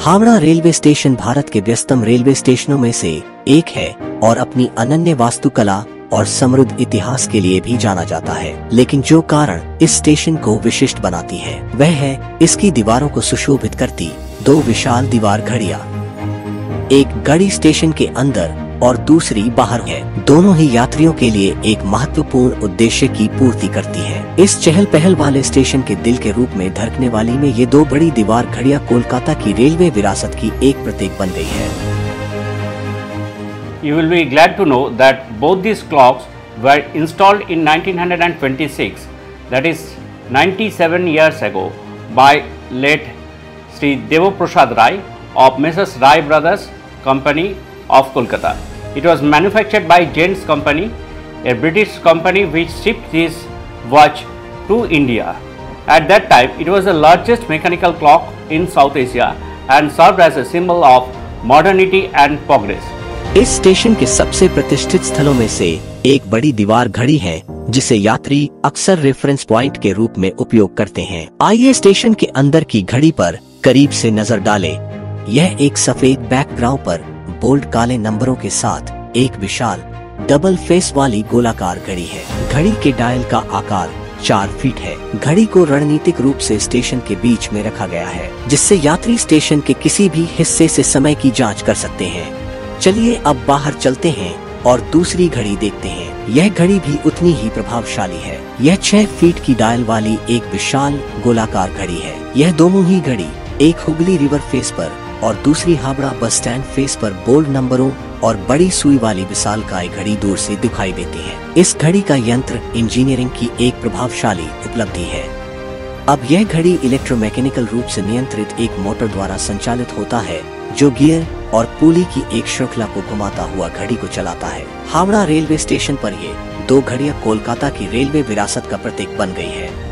Howrah railway station Bharat के व्यस्तम railway स्टेशनों में से एक है और अपनी अनन्य वास्तुकला और समृद्ध इतिहास के लिए भी जाना जाता है। लेकिन जो कारण इस स्टेशन को विशिष्ट बनाती है, वह है इसकी दीवारों को सुशोभित करती दो विशाल दीवार घड़िया। एक घड़ी स्टेशन के अंदर और दूसरी बाहर है दोनों ही यात्रियों के लिए एक महत्वपूर्ण उद्देश्य की पूर्ति करती है इस चहल पहल वाले स्टेशन के दिल के रूप में धड़कने वाली में ये दो बड़ी दीवार घड़िया कोलकाता की रेलवे विरासत की एक प्रतीक बन गई है You will be glad to know that both these clocks were installed in 1926, that is 97 years ago, by late Sri Devo Prasad Rai of Messrs. Rai Brothers Company of Kolkata. It was manufactured by Gents Company, a British company which shipped this watch to India. At that time, it was the largest mechanical clock in South Asia and served as a symbol of modernity and progress. इस station के सबसे प्रतिष्ठित स्थलों में से एक बड़ी दीवार घड़ी है जिसे यात्री अक्सर रेफरेंस पॉइंट के रूप में उपयोग करते हैं आइए स्टेशन के अंदर की घड़ी पर करीब से नज़र डालें। यह एक सफ़ेद बैकग्राउंड पर बोल्ड काले नंबरों के साथ एक विशाल डबल फेस वाली गोलाकार घड़ी है। घड़ी के डायल का आकार चार फीट है। घड़ी को रणनीतिक रूप से स्टेशन के बीच में रखा गया है, जिससे यात्री स्टेशन के किसी भी हिस्से से समय की जाँच कर सकते हैं। चलिए अब बाहर चलते हैं और दूसरी घड़ी देखते हैं। यह घड़ी भी उतनी ही प्रभावशाली है। यह छह फीट की डायल वाली एक विशाल गोलाकार घड़ी है। यह दोनों ही घड़ी एक हुगली रिवर फेस पर और दूसरी हावड़ा बस स्टैंड फेस पर बोल्ड नंबरों और बड़ी सुई वाली विशाल काय घड़ी दूर से दिखाई देती है। इस घड़ी का यंत्र इंजीनियरिंग की एक प्रभावशाली उपलब्धि है। अब यह घड़ी इलेक्ट्रोमैकेनिकल रूप से नियंत्रित एक मोटर द्वारा संचालित होता है, जो गियर और पुली की एक श्रृंखला को घुमाता हुआ घड़ी को चलाता है। हावड़ा रेलवे स्टेशन पर ये दो घड़ियाँ कोलकाता की रेलवे विरासत का प्रतीक बन गई है।